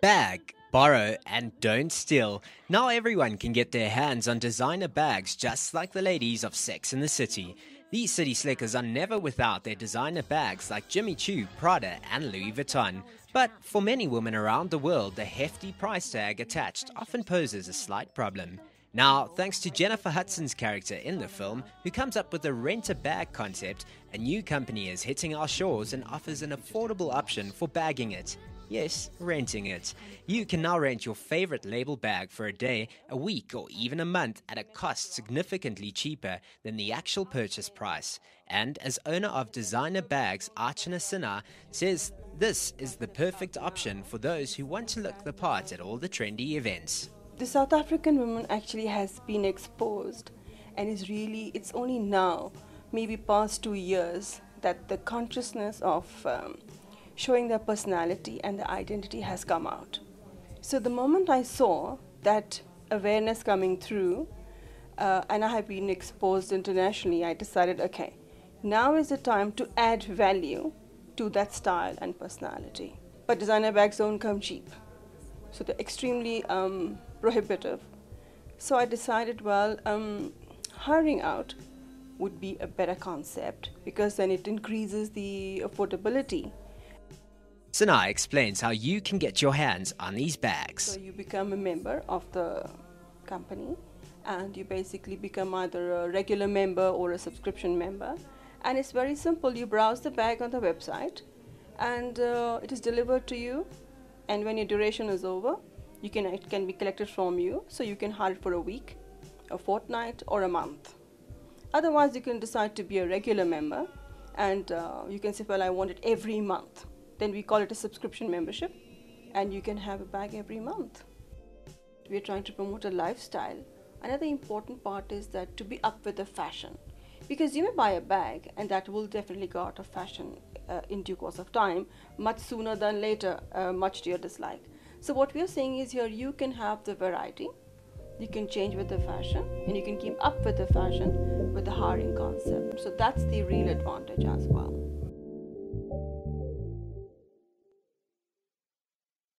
Bag, borrow, and don't steal. Now everyone can get their hands on designer bags just like the ladies of Sex in the City. These city slickers are never without their designer bags like Jimmy Choo, Prada, and Louis Vuitton. But for many women around the world, the hefty price tag attached often poses a slight problem. Now, thanks to Jennifer Hudson's character in the film, who comes up with the rent a bag concept, a new company is hitting our shores and offers an affordable option for bagging it. Yes, renting it. You can now rent your favorite label bag for a day, a week, or even a month at a cost significantly cheaper than the actual purchase price. And as owner of designer bags, Archana Sinha says this is the perfect option for those who want to look the part at all the trendy events. The South African woman actually has been exposed and is really, it's only now, maybe past two years, that the consciousness of um, showing their personality and their identity has come out. So the moment I saw that awareness coming through, uh, and I have been exposed internationally, I decided, okay, now is the time to add value to that style and personality. But designer bags don't come cheap, so they're extremely um, prohibitive. So I decided, well, um, hiring out would be a better concept because then it increases the affordability Sinha explains how you can get your hands on these bags. So you become a member of the company and you basically become either a regular member or a subscription member. And it's very simple. You browse the bag on the website and uh, it is delivered to you. And when your duration is over, you can it can be collected from you. So you can hire it for a week, a fortnight, or a month. Otherwise, you can decide to be a regular member and uh, you can say, well, I want it every month then we call it a subscription membership and you can have a bag every month. We're trying to promote a lifestyle. Another important part is that to be up with the fashion because you may buy a bag and that will definitely go out of fashion uh, in due course of time much sooner than later uh, much to your dislike so what we are saying is here you can have the variety you can change with the fashion and you can keep up with the fashion with the hiring concept so that's the real advantage as well